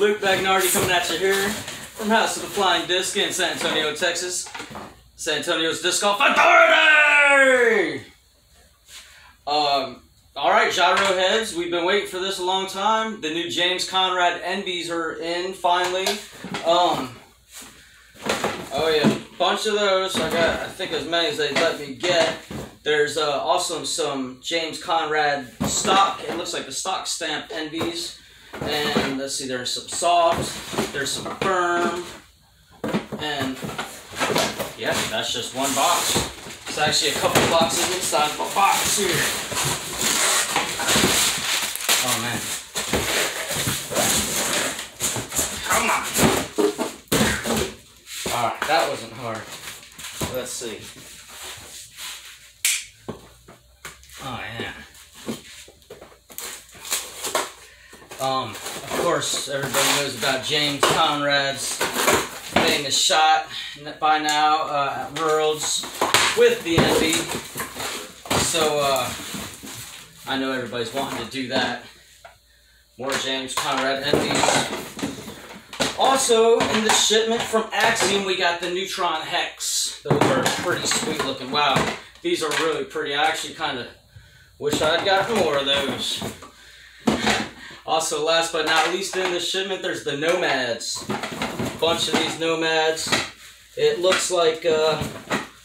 Luke Bagnardi coming at you here from House of the Flying Disc in San Antonio, Texas. San Antonio's Disc Golf Authority! Um, alright, Gyro Heads, we've been waiting for this a long time. The new James Conrad Envies are in, finally. Um, oh yeah, bunch of those. I got, I think as many as they let me get. There's uh, also some James Conrad stock. It looks like the stock stamp Envies. And let's see, there's some soft, there's some firm, and yeah, that's just one box. It's actually a couple boxes inside the box here. Oh man. Come on. Alright, that wasn't hard. Let's see. Oh yeah. Um, of course, everybody knows about James Conrad's famous shot by now uh, at Worlds with the Envy. So, uh, I know everybody's wanting to do that. More James Conrad Envies. Also, in the shipment from Axiom, we got the Neutron Hex. Those are pretty sweet looking. Wow, these are really pretty. I actually kind of wish I'd gotten more of those. Also, last but not least in the shipment, there's the Nomads. A bunch of these Nomads. It looks like, uh,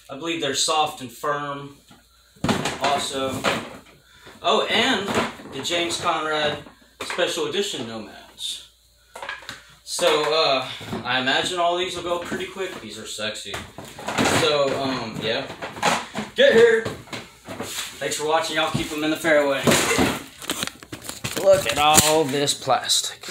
I believe they're soft and firm. Also, oh, and the James Conrad Special Edition Nomads. So, uh, I imagine all these will go pretty quick. These are sexy. So, um, yeah. Get here! Thanks for watching. I'll keep them in the fairway. Look at all this plastic.